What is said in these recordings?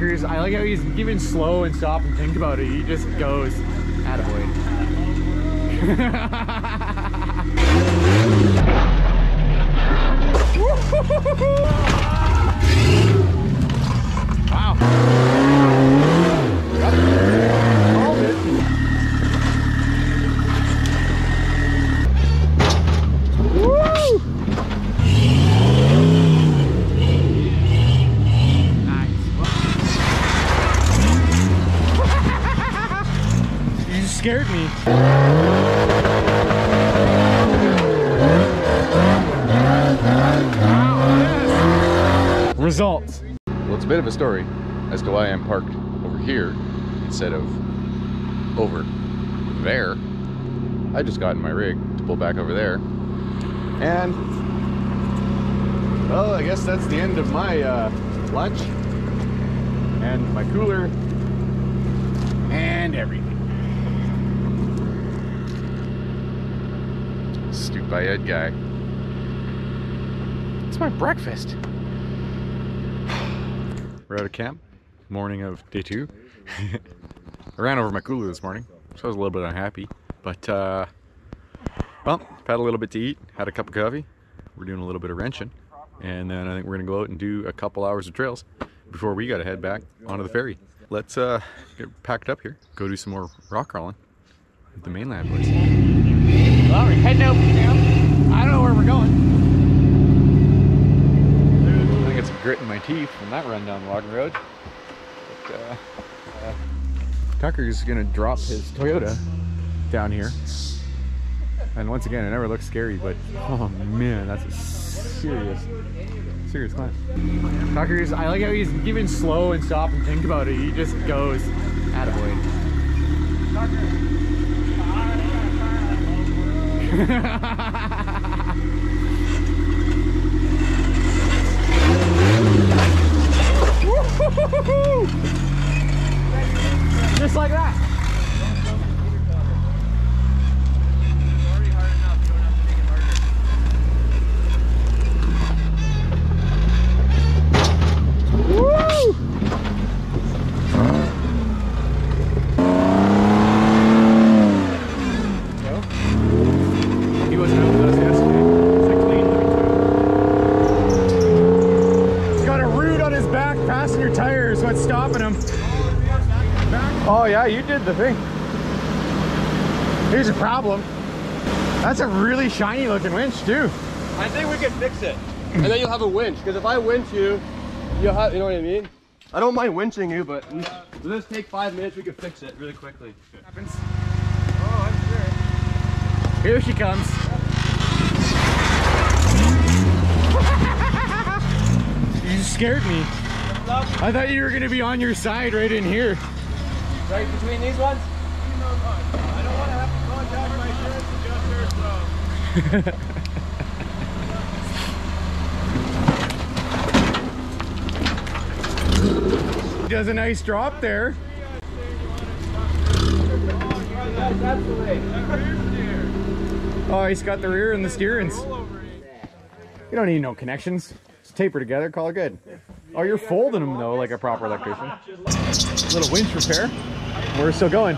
I like how he's even slow and stop and think about it. He just goes, attaboy. wow. Results. Well, it's a bit of a story as to why I'm parked over here instead of over there. I just got in my rig to pull back over there. And, well, I guess that's the end of my uh, lunch and my cooler and everything. Stupid Ed guy. It's my breakfast. We're out of camp, morning of day two. I ran over my cooler this morning, so I was a little bit unhappy. But, uh, well, had a little bit to eat, had a cup of coffee. We're doing a little bit of wrenching. And then I think we're gonna go out and do a couple hours of trails before we gotta head back onto the ferry. Let's uh, get packed up here, go do some more rock crawling with the mainland boys. Well, we're heading out now. I don't know where we're going. In my teeth from that run down the logging road. But, uh, uh, Tucker's gonna drop his Toyota down here. And once again, it never looks scary, but oh man, that's a serious, serious climb. Tucker's, I like how he's even slow and stop and think about it. He just goes, attaboy. Just like that. Woo! He wasn't out with us yesterday. It's like clean looking He's got a root on his back, passenger tires. What's stopping him? Oh yeah, you did the thing. Here's a problem. That's a really shiny looking winch too. I think we can fix it. And then you'll have a winch. Because if I winch you, you'll have, you know what I mean? I don't mind winching you, but let's take five minutes. We can fix it really quickly. Happens. Oh, I'm sure. Here she comes. you scared me. I thought you were gonna be on your side right in here. Right between these ones? I don't want to have to contact my insurance adjuster, so. Does a nice drop there. Oh, he's got the rear and the steerings. You don't need no connections. Just taper together, call it good. Oh, you're folding them though, like a proper electrician. Little winch repair. We're still going.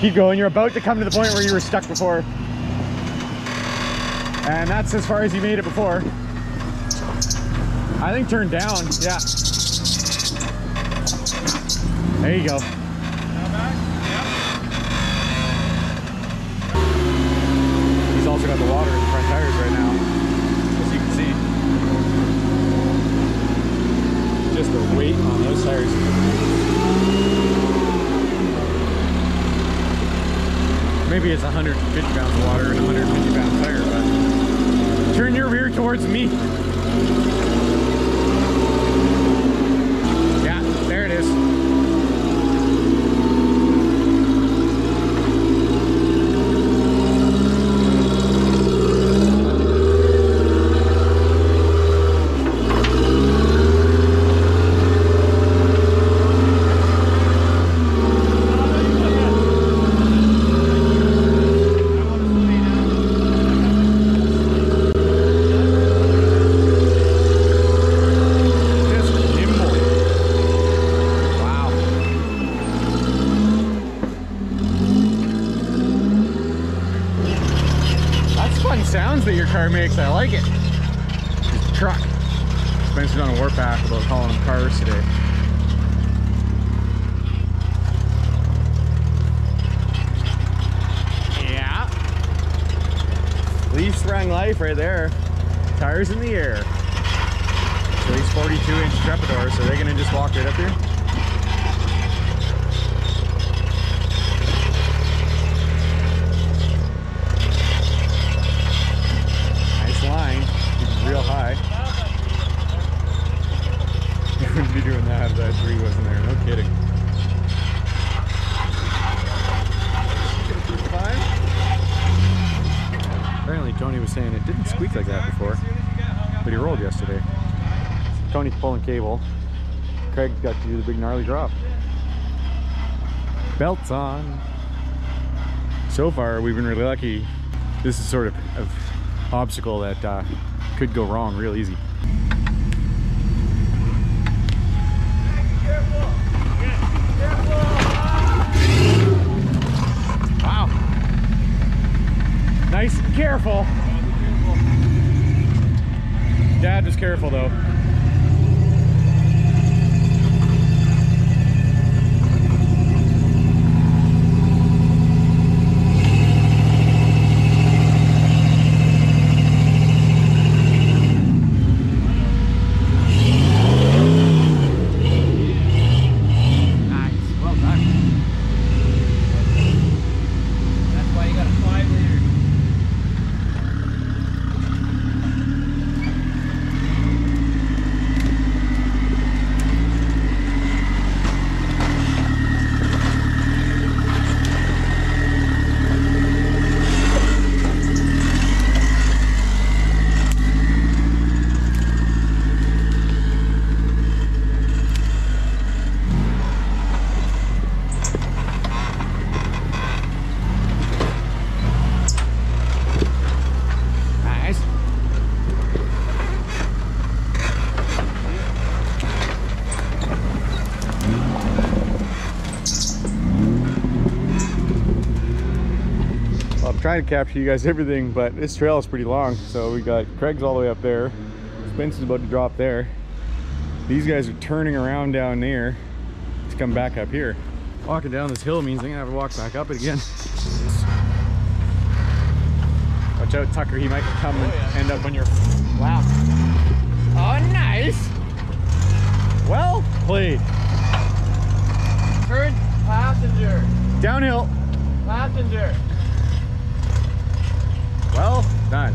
Keep going. You're about to come to the point where you were stuck before. And that's as far as you made it before. I think turn down. Yeah. There you go. He's also got the water in the front tires right now, as you can see. Just the weight on those tires. Maybe it's 150 pounds of water and 150 pound tire, but turn your rear towards me. Car makes, I like it. It's a truck. Spencer's on a warpath about them cars today. Yeah. Leaf sprung life right there. Tires in the air. So these 42 inch Trepadors, so they're gonna just walk right up here? Nice line. Keep it real high. You wouldn't be doing that if that tree wasn't there. No kidding. Apparently Tony was saying it didn't squeak like that before, but he rolled yesterday. Tony's pulling cable. Craig's got to do the big gnarly drop. Belts on. So far, we've been really lucky. This is sort of an obstacle that uh, could go wrong real easy. Wow. Nice and careful. Dad was careful though. Nice. Well done. That's why you got a five liter. Nice. Well, I'm trying to capture you guys everything, but this trail is pretty long. So we got Craig's all the way up there. Spencer's about to drop there. These guys are turning around down there to come back up here. Walking down this hill means I'm gonna have to walk back up it again. Watch out, Tucker. He might come and oh, end up on your lap. Oh, nice. Well played. Turn passenger. Downhill. Passenger. Well done.